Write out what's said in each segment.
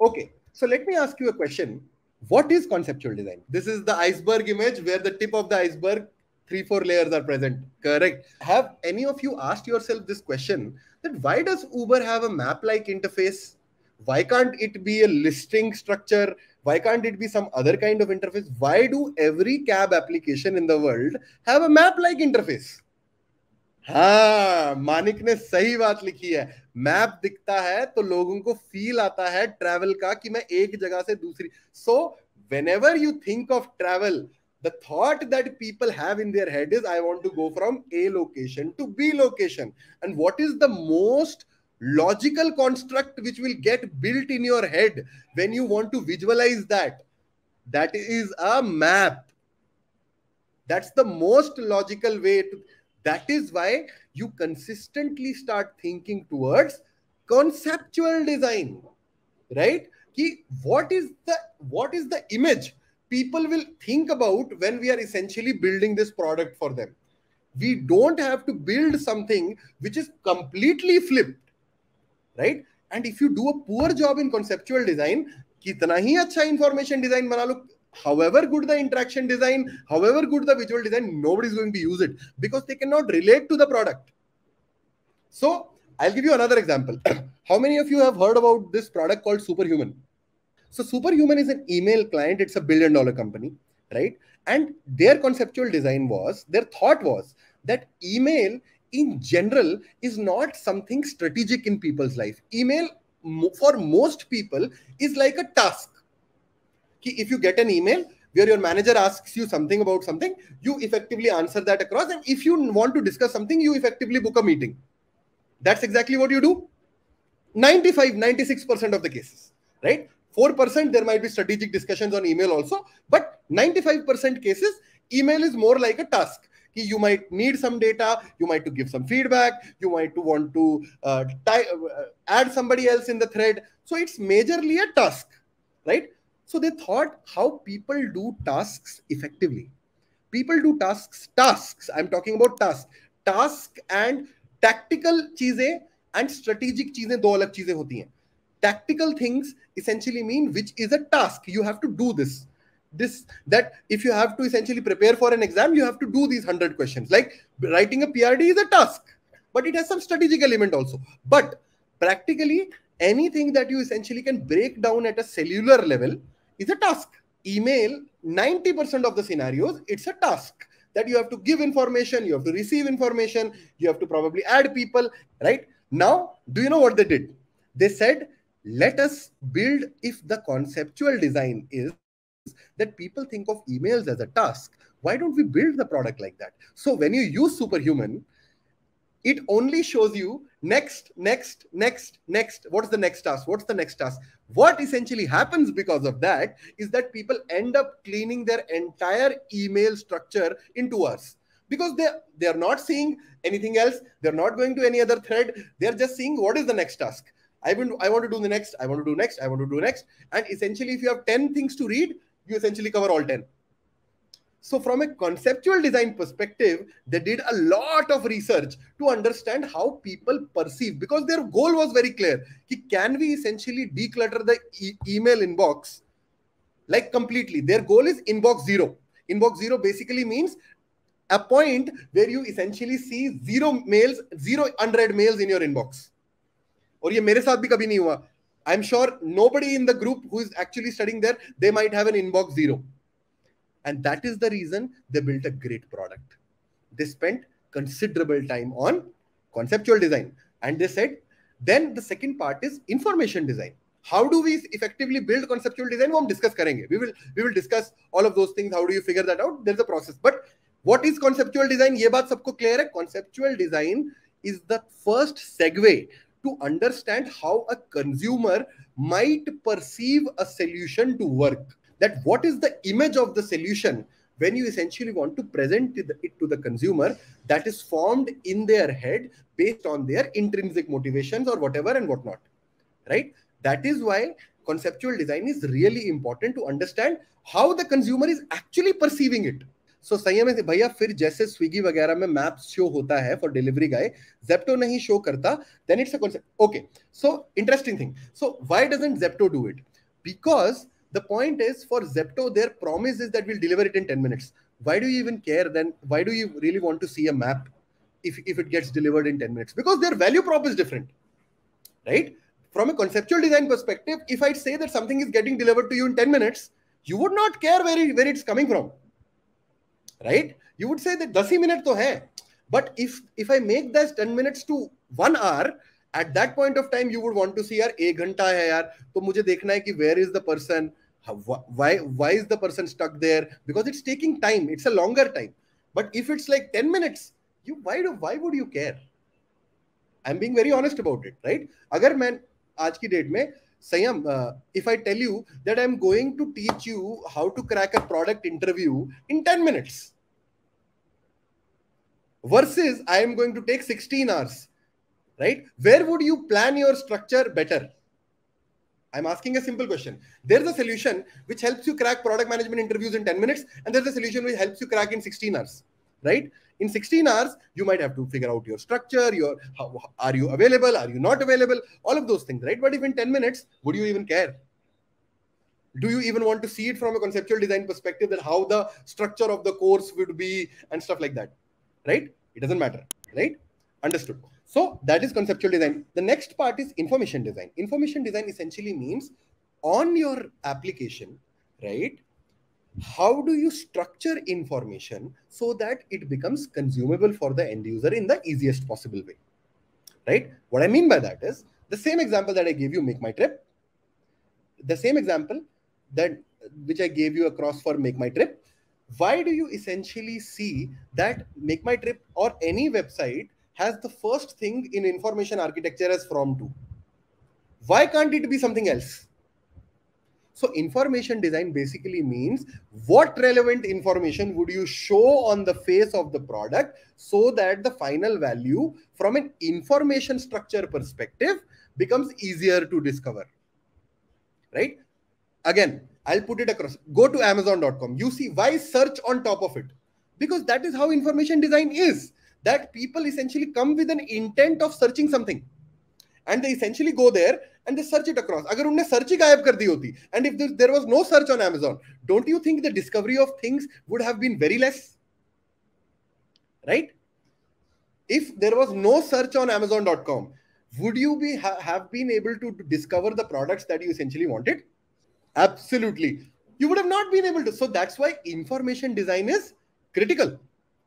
Okay, so let me ask you a question. What is conceptual design? This is the iceberg image where the tip of the iceberg, three, four layers are present. Correct. Have any of you asked yourself this question that why does Uber have a map like interface? Why can't it be a listing structure? Why can't it be some other kind of interface? Why do every cab application in the world have a map like interface? हाँ मानिक ने सही बात लिखी है। Map दिखता है तो लोगों को फील आता है ट्रैवल का कि मैं एक जगह से दूसरी। So whenever you think of travel the thought that people have in their head is I want to go from A location to B location and what is the most logical construct which will get built in your head when you want to visualize that? That is a map. That's the most logical way to that is why you consistently start thinking towards conceptual design, right? Ki what is the what is the image people will think about when we are essentially building this product for them? We don't have to build something which is completely flipped, right? And if you do a poor job in conceptual design, कितना ही अच्छा information design बना लो however good the interaction design, however good the visual design, nobody is going to use it because they cannot relate to the product. So I'll give you another example. How many of you have heard about this product called Superhuman? So Superhuman is an email client. It's a billion dollar company, right? And their conceptual design was, their thought was that email in general is not something strategic in people's life. Email for most people is like a task if you get an email where your manager asks you something about something, you effectively answer that across. And if you want to discuss something, you effectively book a meeting. That's exactly what you do. 95, 96% of the cases, right? 4% there might be strategic discussions on email also, but 95% cases, email is more like a task. You might need some data, you might to give some feedback, you might to want to uh, uh, add somebody else in the thread. So it's majorly a task, right? So they thought how people do tasks effectively. People do tasks, tasks. I'm talking about tasks. Task and tactical cheeze and strategic cheeze दो अलग चीजें होती हैं. Tactical things essentially mean which is a task. You have to do this. This that if you have to essentially prepare for an exam, you have to do these hundred questions. Like writing a PRD is a task, but it has some strategic element also. But practically anything that you essentially can break down at a cellular level is a task. Email, 90% of the scenarios, it's a task that you have to give information, you have to receive information, you have to probably add people, right? Now, do you know what they did? They said, let us build if the conceptual design is that people think of emails as a task. Why don't we build the product like that? So when you use Superhuman, it only shows you next, next, next, next. What's the next task? What's the next task? What essentially happens because of that is that people end up cleaning their entire email structure into us because they they are not seeing anything else. They're not going to any other thread. They're just seeing what is the next task. I want I want to do the next. I want to do next. I want to do next. And essentially, if you have ten things to read, you essentially cover all ten. So, from a conceptual design perspective, they did a lot of research to understand how people perceive because their goal was very clear. Can we essentially declutter the e- email inbox like completely? Their goal is inbox zero. Inbox zero basically means a point where you essentially see zero mails, zero unread mails in your inbox. और ये मेरे साथ भी कभी नहीं हुआ I'm sure nobody in the group who is actually studying there, they might have an inbox zero. And that is the reason they built a great product. They spent considerable time on conceptual design. And they said, then the second part is information design. How do we effectively build conceptual design? We will discuss karenge. We will we will discuss all of those things. How do you figure that out? There's a process. But what is conceptual design? ये बात सबको clear है. Conceptual design is the first segue to understand how a consumer might perceive a solution to work that what is the image of the solution when you essentially want to present it to the consumer that is formed in their head based on their intrinsic motivations or whatever and whatnot right that is why conceptual design is really important to understand how the consumer is actually perceiving it सो संयम से भैया फिर जैसे Swiggy वगैरह में maps show होता है for delivery guy Zepto नहीं शो करता then it's a concept okay so interesting thing so why doesn't Zepto do it because the point is for zepto their promise is that we'll deliver it in 10 minutes. Why do you even care then? Why do you really want to see a map if, if it gets delivered in 10 minutes? Because their value prop is different right? From a conceptual design perspective if i say that something is getting delivered to you in 10 minutes you would not care where, it, where it's coming from right? You would say that 10 minutes to hai. But if if i make this 10 minutes to 1 hour at that point of time you would want to see ek ghanta hai yaar. To mujhe dekhna hai ki where is the person? Why is the person stuck there? Because it's taking time. It's a longer time. But if it's like 10 minutes you why do why would you care? I'm being very honest about it right? Agar main aaj ki date Sayam, uh, if I tell you that I'm going to teach you how to crack a product interview in 10 minutes versus I am going to take 16 hours, right? Where would you plan your structure better? I'm asking a simple question. There's a solution which helps you crack product management interviews in 10 minutes, and there's a solution which helps you crack in 16 hours, right? in 16 hours you might have to figure out your structure your how, are you available are you not available all of those things right but if in 10 minutes would you even care do you even want to see it from a conceptual design perspective that how the structure of the course would be and stuff like that right it doesn't matter right understood so that is conceptual design. The next part is information design. Information design essentially means on your application right how do you structure information so that it becomes consumable for the end user in the easiest possible way right? What i mean by that is the same example that i gave you make my trip. The same example that which i gave you across for make my trip. Why do you essentially see that make my trip or any website has the first thing in information architecture as from to why can't it be something else so information design basically means what relevant information would you show on the face of the product so that the final value from an information structure perspective becomes easier to discover. Right? Again, I'll put it across. Go to amazon.com. You see why search on top of it? Because that is how information design is that people essentially come with an intent of searching something. And they essentially go there and they search it across. agar unne search hi gayab kar di hoti and if there, there was no search on amazon don't you think the discovery of things would have been very less? Right? If there was no search on amazon.com would you be ha have been able to discover the products that you essentially wanted? Absolutely. You would have not been able to. So that's why information design is critical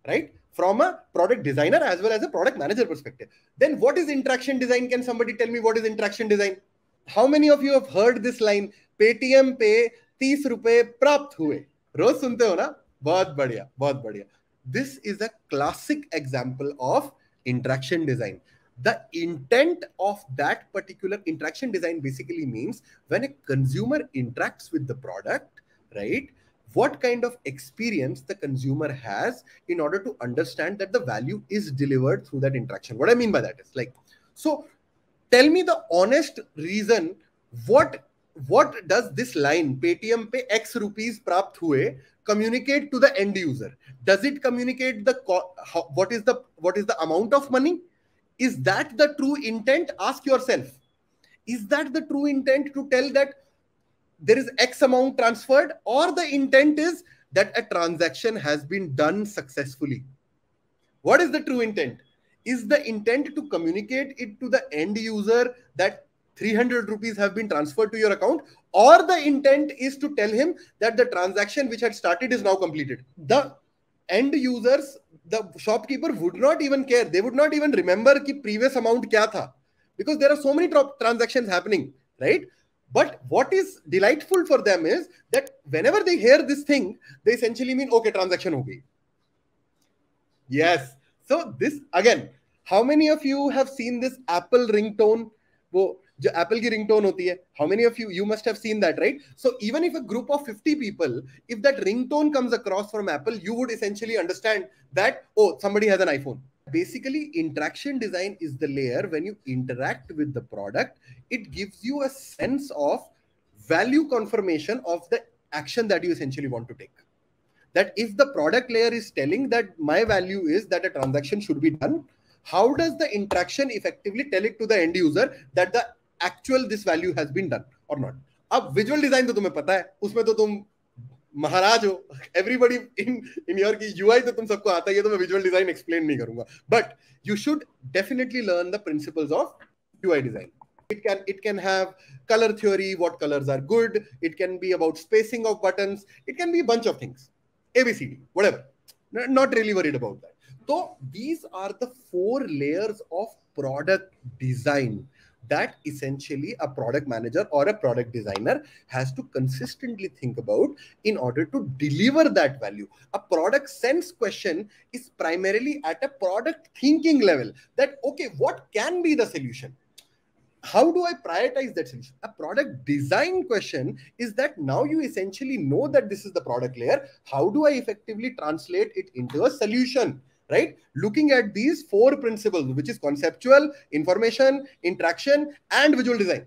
right? from a product designer as well as a product manager perspective then what is interaction design can somebody tell me what is interaction design how many of you have heard this line Paytm पे तीस रुपए प्राप्त हुए रोज सुनते हो ना बहुत बढ़िया बहुत बढ़िया this is a classic example of interaction design the intent of that particular interaction design basically means when a consumer interacts with the product right what kind of experience the consumer has in order to understand that the value is delivered through that interaction. What i mean by that is like so tell me the honest reason what what does this line paytm pe x rupees prapt hue communicate to the end user? Does it communicate the how, what is the what is the amount of money? Is that the true intent? Ask yourself. Is that the true intent to tell that there is x amount transferred or the intent is that a transaction has been done successfully. What is the true intent? Is the intent to communicate it to the end user that 300 rupees have been transferred to your account or the intent is to tell him that the transaction which had started is now completed? The end users the shopkeeper would not even care. They would not even remember ki previous amount kya tha because there are so many transactions happening right but what is delightful for them is that whenever they hear this thing they essentially mean okay transaction ho gayi yes so this again how many of you have seen this apple ringtone wo जो Apple की ringtone होती है how many of you you must have seen that right so even if a group of 50 people if that ringtone comes across from apple you would essentially understand that oh somebody has an iphone basically interaction design is the layer when you interact with the product it gives you a sense of value confirmation of the action that you essentially want to take that if the product layer is telling that my value is that a transaction should be done how does the interaction effectively tell it to the end user that the actual this value has been done or not अब visual design तो तुम्हें पता है उसमें तो तुम महाराज हो एवरीबडी इन इन योर की यूआई तो तुम सबको आता ही है तो मैं विजुअल डिज़ाइन एक्सप्लेन नहीं करूँगा but you should definitely learn the principles of UI design it can it can have color theory what colors are good it can be about spacing of buttons it can be a bunch of things abcd whatever not really worried about that so these are the four layers of product design that essentially a product manager or a product designer has to consistently think about in order to deliver that value. A product sense question is primarily at a product thinking level that, okay, what can be the solution? How do I prioritize that solution? A product design question is that now you essentially know that this is the product layer. How do I effectively translate it into a solution? right? Looking at these four principles which is conceptual information interaction and visual design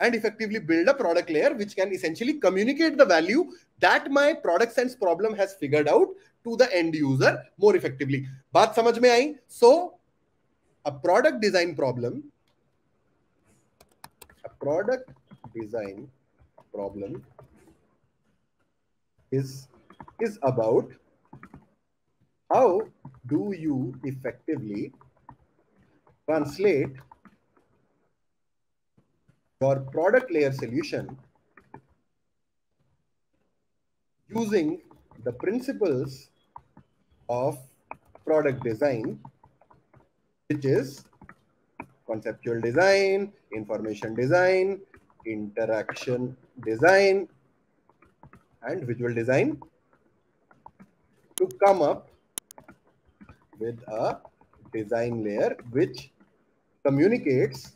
and effectively build a product layer which can essentially communicate the value that my product sense problem has figured out to the end user more effectively. But samajh so a product design problem a product design problem is is about how do you effectively translate your product layer solution using the principles of product design, which is conceptual design, information design, interaction design, and visual design to come up with a design layer which communicates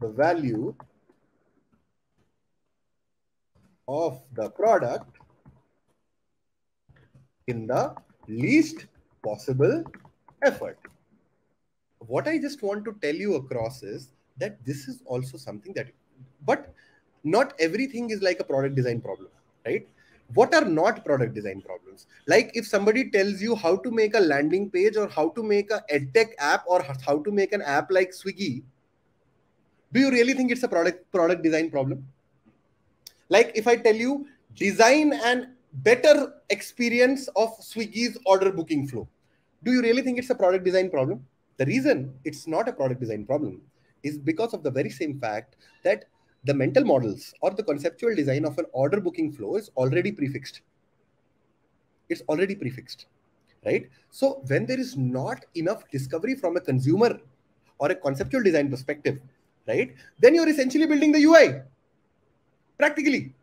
the value of the product in the least possible effort. What I just want to tell you across is that this is also something that, but not everything is like a product design problem, right? What are not product design problems? Like if somebody tells you how to make a landing page or how to make a edtech app or how to make an app like swiggy do you really think it's a product product design problem? Like if i tell you design an better experience of swiggy's order booking flow do you really think it's a product design problem? The reason it's not a product design problem is because of the very same fact that the mental models or the conceptual design of an order booking flow is already prefixed. It's already prefixed, right? So when there is not enough discovery from a consumer or a conceptual design perspective, right? Then you're essentially building the UI. Practically.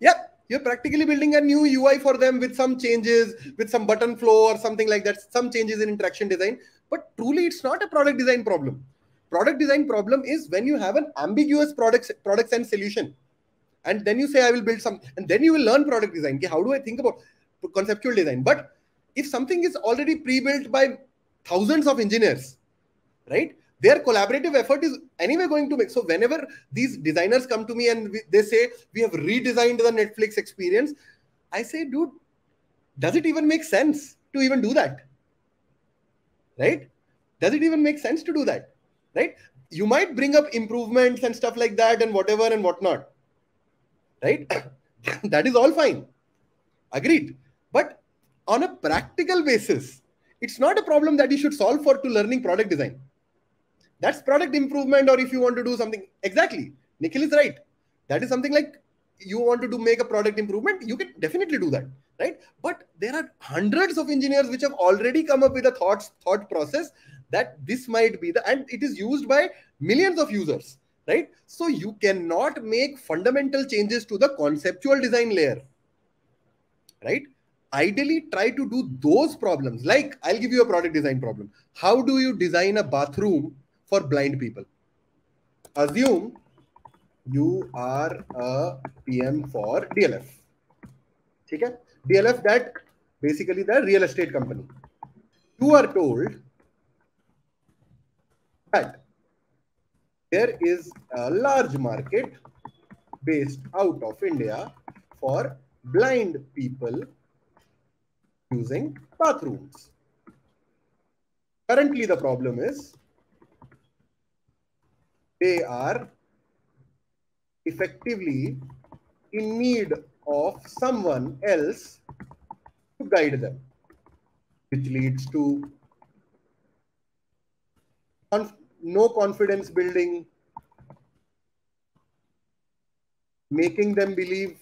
Yep. You're practically building a new UI for them with some changes, with some button flow or something like that, some changes in interaction design. But truly, it's not a product design problem product design problem is when you have an ambiguous product products and solution. And then you say i will build some and then you will learn product design. How do i think about conceptual design? But if something is already pre-built by thousands of engineers right their collaborative effort is anyway going to make so whenever these designers come to me and they say we have redesigned the netflix experience i say dude does it even make sense to even do that? Right? Does it even make sense to do that right? You might bring up improvements and stuff like that and whatever and whatnot, right? that is all fine. Agreed. But on a practical basis, it's not a problem that you should solve for to learning product design. That's product improvement, or if you want to do something exactly, Nikhil is right. That is something like you want to do make a product improvement, you can definitely do that, right? But there are hundreds of engineers which have already come up with a thought thought process that this might be the and it is used by millions of users right? So you cannot make fundamental changes to the conceptual design layer right? Ideally try to do those problems. Like i'll give you a product design problem. How do you design a bathroom for blind people? Assume you are a pm for dlf okay dlf that basically the real estate company. You are told that there is a large market based out of India for blind people using bathrooms. Currently, the problem is they are effectively in need of someone else to guide them, which leads to no confidence building, making them believe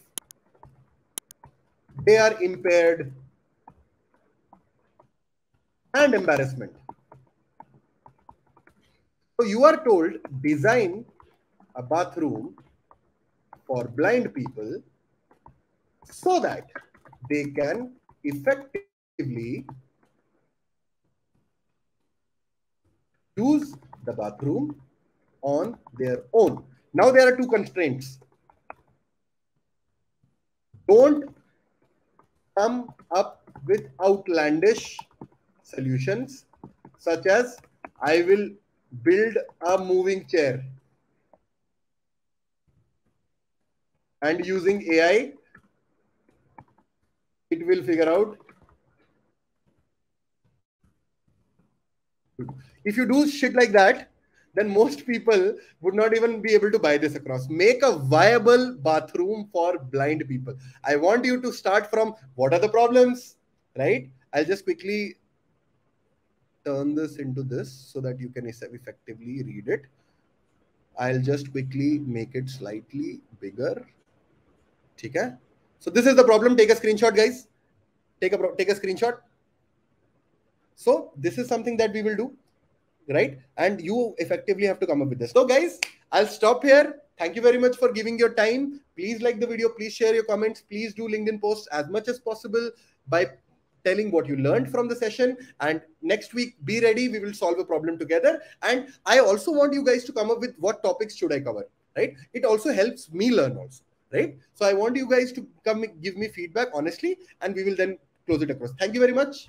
they are impaired, and embarrassment. So you are told design a bathroom for blind people so that they can effectively use the bathroom on their own. Now there are two constraints. Don't come up with outlandish solutions such as I will build a moving chair and using AI it will figure out if you do shit like that then most people would not even be able to buy this across. Make a viable bathroom for blind people. I want you to start from what are the problems? Right? I'll just quickly turn this into this so that you can effectively read it. I'll just quickly make it slightly bigger. okay so this is the problem. Take a screenshot guys. Take a take a screenshot. So this is something that we will do right? And you effectively have to come up with this. So guys i'll stop here. Thank you very much for giving your time. Please like the video. Please share your comments. Please do linkedin posts as much as possible by telling what you learned from the session. And next week be ready. We will solve a problem together. And i also want you guys to come up with what topics should i cover right? It also helps me learn also right? So i want you guys to come give me feedback honestly and we will then close it across. Thank you very much